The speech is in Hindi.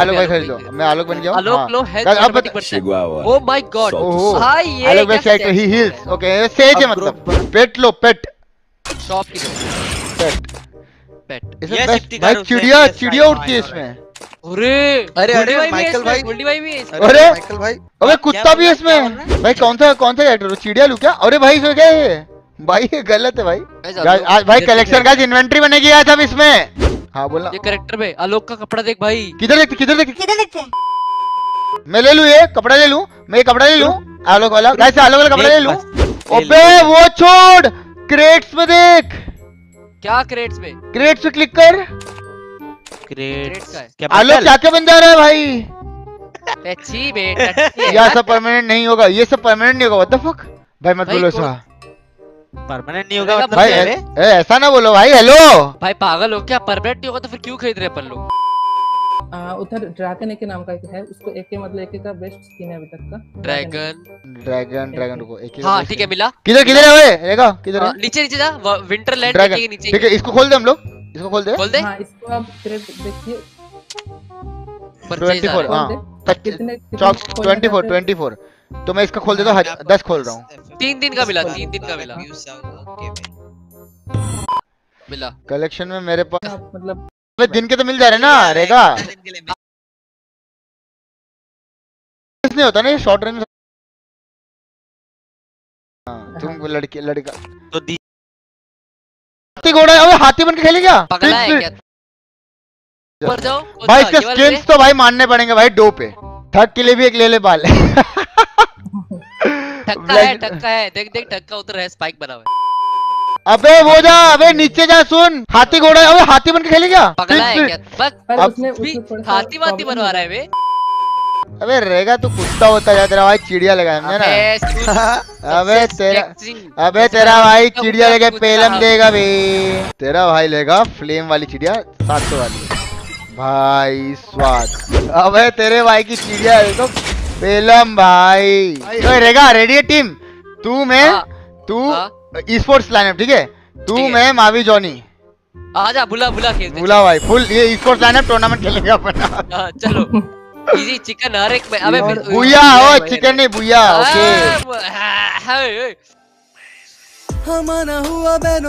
आलोक भाई खरीद। लो मैं आलोक बन गया हूँ? आलोक हाँ। लो Guys, अब बता- 70% Chihuahua. ओ माय गॉड भाई ये आलोक भाई सेट ही? हील्स ओके सेज है मतलब। पेट लो पेट शॉप की पेट पेट इसमें भाई चिड़िया चिड़िया उठती है इसमें। अरे अरे, अरे, भाई भी है माइकल भाई। गोल्डी भाई भी है अरे माइकल भाई। अबे कुत्ता भी है है, इसमें भाई कौन सा कौन सा कैरेक्टर चिड़िया लू क्या? अरे भाई इसमें क्या है भाई ये गलत है भाई। आज भाई कलेक्शन का इन्वेंटरी बनेगी आज अब इसमें। हाँ बोलना ये करेक्टर में आलोक का कपड़ा देख भाई। किधर देखते किधर देखते किधर देखते मैं ले लूँ ये? कपड़ा ले लूँ? मैं ये कपड़ा ले लूँ? आलोक वाला गाइस आलोक वाला कपड़ा ले लूँ? अबे वो छोड़! क्रेट्स में देख! क्या क्रेट्स में क्रेट्स पे क्लिक कर। क्रेट्स का है। क्या आलोक क्या क्या बन जा रहा है भाई? अच्छी बेटा यह सब परमानेंट नहीं होगा ये सब परमानेंट नहीं होगा व्हाट द फक भाई मत बोलो ऐसा परमानेंट नहीं होगा मतलब भाई ए, ऐसा ना बोलो भाई हेलो भाई पागल हो क्या? परमानेंट नहीं होगा तो फिर क्यों खरीद रहे अपन लोग? उधर ड्रैगन एक नाम का एक है उसको एक मतलब एक का बेस्ट स्किन है अभी तक का। ड्रैगन ड्रैगन ड्रैगन को एक हाँ ठीक है मिला। किधर किधर है ओए देखो किधर है? हाँ, नीचे नीचे जा। विंटर लैंड के नीचे। ठीक है इसको खोल दे हम लोग। इसको खोल दे। खोल दे। हाँ इसको आप देखिए। 24 हाँ। 24 24 तो मैं इसका खोल देता हूँ दस खोल रहा हूँ। तीन दिन का मिला तीन दिन का मिला। मिला। कलेक्शन में मेरे पास मतलब अबे दिन के तो मिल जा रहे ना रेगा। नहीं होता ना ये शॉर्ट रेंज हाँ, तुम लड़की लड़का। तो दी हाथी घोड़ा अबे हाथी बन के खेले क्या? पगला है क्या? ऊपर जाओ भाई इसके स्किन्स तो भाई मानने पड़ेंगे भाई डो पे। थक के लिए भी एक ले ले बाल। रे? ठक्का है ठक्का है। देख देख ठक्का उतर है स्पाइक बना हुआ अबे वो जा अबे नीचे जा सुन। हाथी घोड़ा अबे हाथी बन के खेले क्या? पगला है क्या? बस थोड़ा सा हाथी वाती बनवा रहा है है। बे। अबे रहेगा तू कुत्ता होता जा तेरा भाई चिड़िया लगा है ना? अबे तू तेरा अबे तेरा भाई चिड़िया लेके कुत्ता। पेलम देगा बे। तेरा भाई लेगा फ्लेम वाली चिड़िया सात सौ वाली। भाई स्वाद। अबे तेरे भाई की चिड़िया देखो पेलम भाई। ओए रेगा रेडी है टीम तू मैं हाँ, तू हाँ। स्पोर्ट्स लाइनअप ठीक है? तू मैं मावी जॉनी आजा बुला बुला खेलते बुला भाई फुल ये स्पोर्ट्स लाइनअप टूर्नामेंट खेलेंगे अपन। हाँ, चलो। इजी चिकन हर एक में अबे बुया हो चिकन नहीं बुया ओके हाँ, हाँ, हाँ, हाँ, हमारा हुआ बहनों